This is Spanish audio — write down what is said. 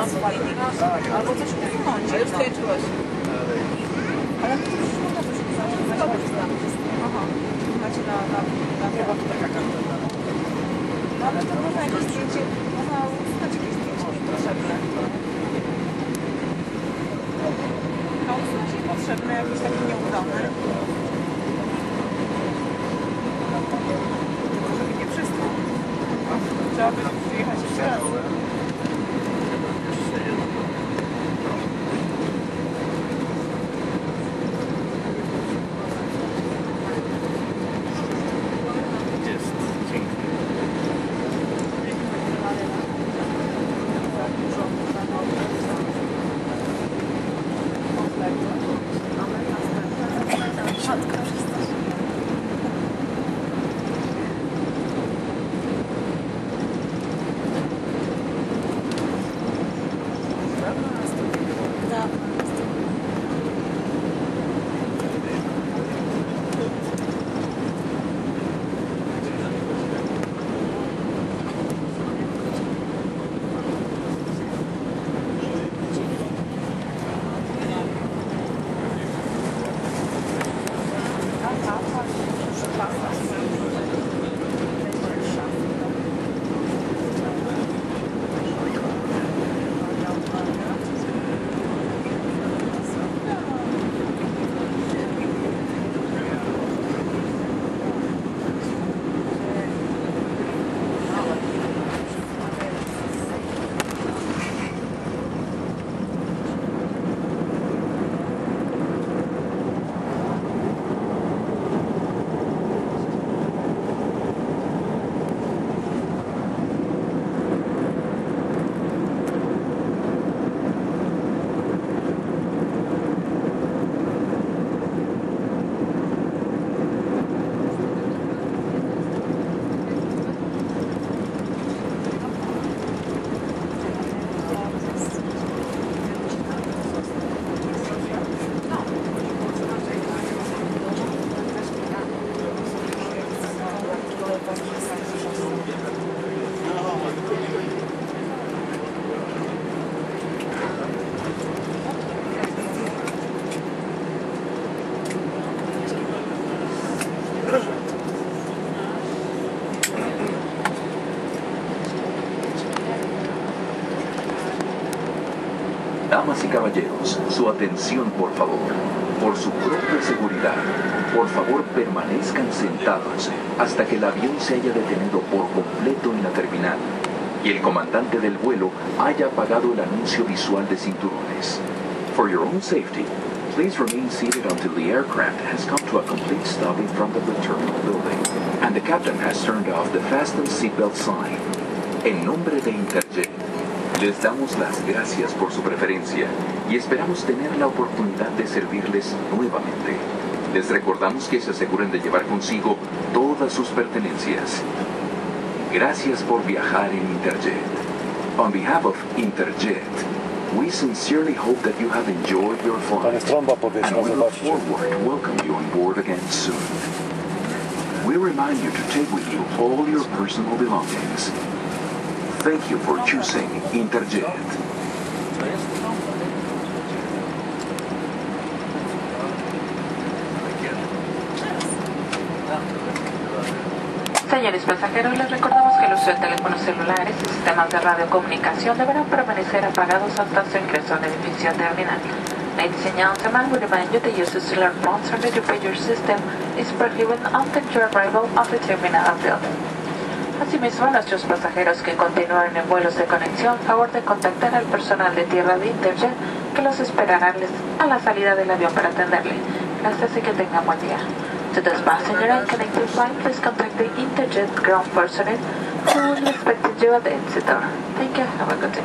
Ale już skończyłaś. Ale to już można coś pisać. Aha. Macie na, na, na Chyba to taka karta. No ale to można jakieś zdjęcie, można usunąć jakieś zdjęcie niepotrzebne. No usunąć niepotrzebne, jakieś takie nieudane. Tylko żeby nie wszystko. Trzeba by przyjechać jeszcze raz. Damas y caballeros, su atención por favor. Por su propia seguridad, por favor permanezcan sentados hasta que el avión se haya detenido por completo en la terminal y el comandante del vuelo haya apagado el anuncio visual de cinturones. For your own safety, please remain seated until the aircraft has come to a complete stop in front of the terminal building and the captain has turned off the fasten seatbelt sign. En nombre de Interjet, les damos las gracias por su preferencia y esperamos tener la oportunidad de servirles nuevamente. Les recordamos que se aseguren de llevar consigo todas sus pertenencias. Gracias por viajar en Interjet. On behalf of Interjet, we sincerely hope that you have enjoyed your flight and we look forward to welcome you on board again soon. We remind you to take with you all your personal belongings. Thank you for choosing Interjet. Señores pasajeros, les recordamos que el uso de teléfonos celulares y sistemas de radiocomunicación deberán permanecer apagados hasta su ingreso al edificio terminal. Ladies and gentlemen, we remind you that of cellular phones or radio pager system is prohibited until your arrival at the terminal building. Asimismo, nuestros pasajeros que continúen en vuelos de conexión, favor de contactar al personal de tierra de Interjet que los esperará a la salida del avión para atenderle. Gracias y que tengan buen día. To those passenger and connecting flight, please contact the Interjet ground personnel who will expect you at the exit door. Thank you. Have a good day.